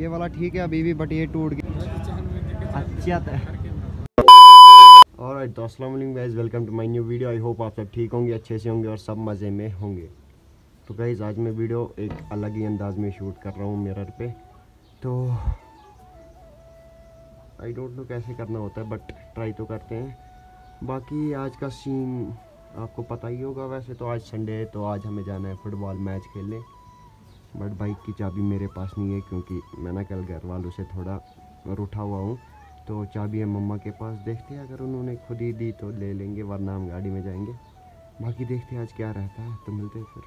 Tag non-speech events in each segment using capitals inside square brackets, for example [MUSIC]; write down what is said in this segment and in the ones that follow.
ये वाला ठीक है, अभी भी बट ये टूट गया। अच्छा था। और अस्सलाम वालेकुम to my new video I hope आप सब ठीक होंगे, अच्छे से होंगे और सब मज़े में होंगे। तो गाइस आज मैं वीडियो एक अलग ही अंदाज में शूट कर रहा हूँ मिरर पे। तो आई डोंट नो कैसे करना होता है बट ट्राई तो करते हैं। बाकी आज का सीन आपको पता ही होगा वैसे तो आज संडे है तो आज हमें जाना है फुटबॉल मैच खेलने। बट बाइक की चाबी मेरे पास नहीं है क्योंकि मैं ना कल घर वालों से थोड़ा रूठा हुआ हूँ। तो चाबी है मम्मा के पास। देखते हैं अगर उन्होंने खुद ही दी तो ले लेंगे, वरना हम गाड़ी में जाएँगे। बाकी देखते हैं आज क्या रहता है तो मिलते हैं फिर।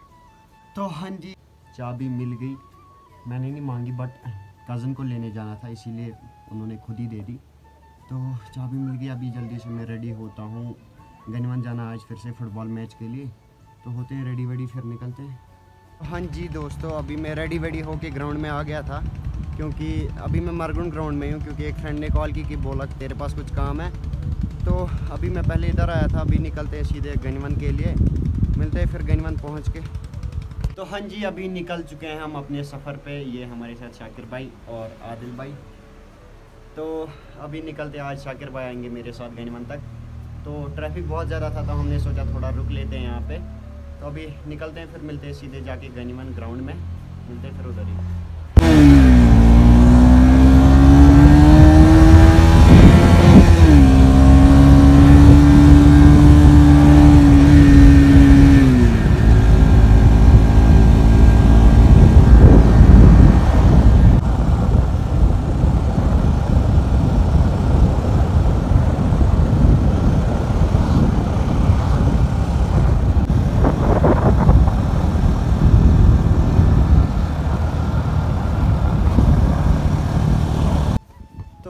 तो हाँ जी, चाबी मिल गई। मैंने नहीं मांगी बट कज़न को लेने जाना था, इसीलिए उन्होंने खुद ही दे दी। तो चाबी मिल गई। अभी जल्दी से मैं रेडी होता हूँ। गनवन जाना आज फिर से फुटबॉल मैच के लिए। तो होते हैं रेडी वेडी फिर निकलते हैं। हाँ जी दोस्तों, अभी मैं रेडी वेडी होके ग्राउंड में आ गया था, क्योंकि अभी मैं मरगुन ग्राउंड में हूँ, क्योंकि एक फ्रेंड ने कॉल की कि बोला तेरे पास कुछ काम है। तो अभी मैं पहले इधर आया था, अभी निकलते हैं सीधे गनवन के लिए। मिलते हैं फिर गनवन पहुँच के। तो हाँ जी, अभी निकल चुके हैं हम अपने सफ़र पे। ये हमारे साथ शाकिर भाई और आदिल भाई। तो अभी निकलते आज शाकिर भाई आएँगे मेरे साथ गनवन तक। तो ट्रैफ़िक बहुत ज़्यादा था तो हमने सोचा थोड़ा रुक लेते हैं यहाँ पे। तो अभी निकलते हैं, फिर मिलते हैं सीधे जाके गनीमन ग्राउंड में। मिलते हैं फिर उधर ही।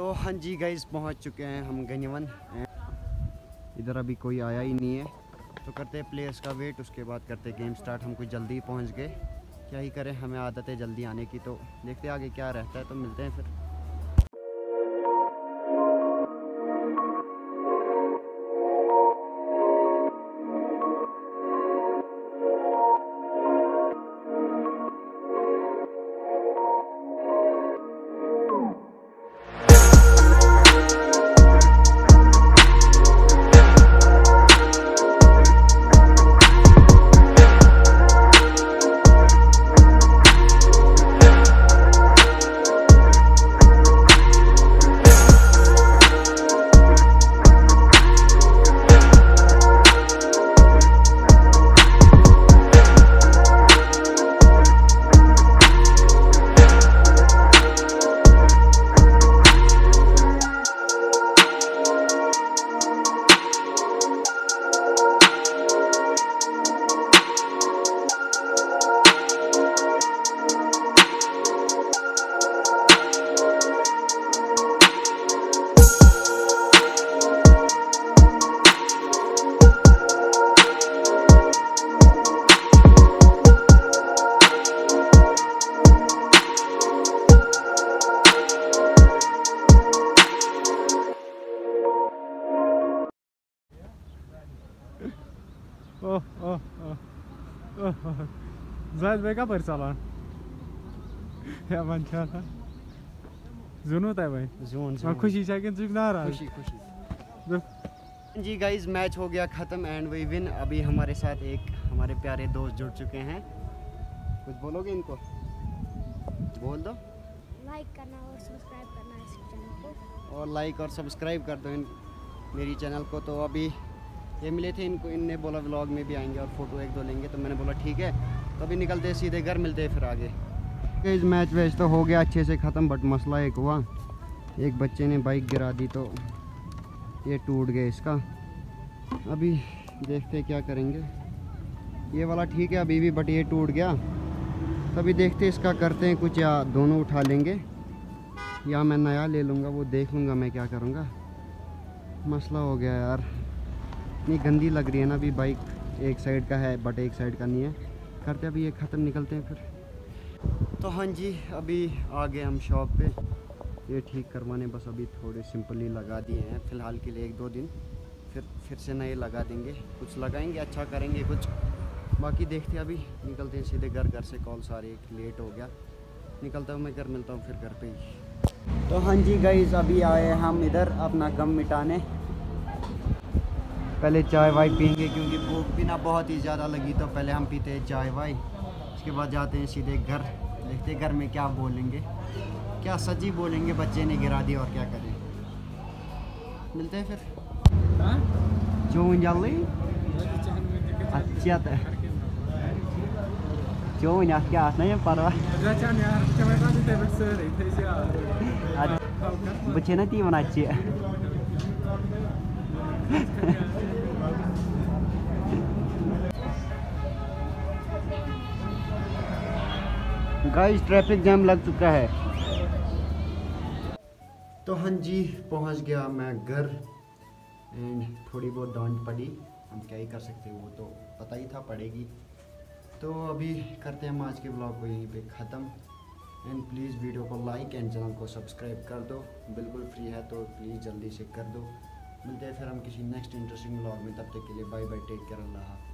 तो हाँ जी गाइज़ पहुँच चुके हैं हम गनीवन। इधर अभी कोई आया ही नहीं है। तो करते प्लेयर्स का वेट उसके बाद करते गेम स्टार्ट हम कुछ जल्दी पहुँच गए। क्या ही करें, हमें आदत है जल्दी आने की तो देखते आगे क्या रहता है तो मिलते हैं फिर। [LAUGHS] Zaten वे का परिचालन. या मान्छेला जुनूत आहे भाई. जोन मग खुशी आहे की चुक नाराज़. खुशी खुशी. जी. गाइज़ मैच हो गया ख़त्म एंड वी विन अभी हमारे साथ एक हमारे प्यारे दोस्त जुड़ चुके हैं. कुछ बोलोगे इनको? बोल दो. लाइक करना और सब्सक्राइब करना इस चैनल को. और लाइक और सब्सक्राइब कर दो इन मेरी चैनल को. तो अभी ये मिले थे इनको, इनने बोला व्लॉग में भी आएँगे और फ़ोटो एक दो लेंगे तो मैंने बोला, ठीक है तो अभी निकलते सीधे घर, मिलते फिर आगे. इस मैच वैच तो हो गया अच्छे से ख़त्म बट मसला एक हुआ। एक बच्चे ने बाइक गिरा दी तो ये टूट गया इसका। अभी देखते क्या करेंगे। ये वाला ठीक है, अभी भी बट ये टूट गया। तभी देखते इसका करते हैं कुछ, या दोनों उठा लेंगे। या मैं नया ले लूँगा, वो देख लूँगा मैं क्या करूँगा। मसला हो गया यार। इतनी गंदी लग रही है ना अभी बाइक एक साइड का है बट एक साइड का नहीं है। करते अभी ये ख़त्म, निकलते हैं फिर। तो हाँ जी, अभी आ गए हम शॉप पे। ये ठीक करवाने बस अभी थोड़े सिंपली लगा दिए हैं, फ़िलहाल के लिए एक दो दिन। फिर फिर से नए लगा देंगे। कुछ लगाएँगे अच्छा करेंगे कुछ। बाकी देखते हैं अभी, निकलते हैं सीधे घर। घर से कॉल सारे लेट हो गया। निकलता हूँ मैं, घर मिलता हूँ फिर घर पे ही। तो हाँ जी गाइज़ अभी आए हम इधर अपना गम मिटाने। पहले चाय वाय पियेंगे क्योंकि भूख भी ना बहुत ही ज़्यादा लगी तो पहले हम पीते हैं चाय वाय। उसके बाद जाते हैं सीधे घर। देखते घर में क्या बोलेंगे। क्या सच्ची बोलेंगे बच्चे ने गिरा दी और क्या करें। मिलते हैं फिर। जो जल्दी अच्छा तो। जो क्या नहीं परवा. बच्चे ना ती बना अच्छी। [LAUGHS] गाइस ट्रैफ़िक जाम लग चुका है। तो हाँ जी, पहुँच गया मैं घर। एंड थोड़ी बहुत डांट पड़ी। हम क्या ही कर सकते वो तो पता ही था, पड़ेगी। तो अभी करते हैं हम आज के ब्लॉग को यहीं पे ख़त्म। एंड प्लीज़ वीडियो को लाइक एंड चैनल को सब्सक्राइब कर दो। बिल्कुल फ्री है तो प्लीज़ जल्दी से कर दो। मिलते हैं फिर हम किसी नेक्स्ट इंटरेस्टिंग ब्लॉग में। तब तक के लिए bye bye take care Allah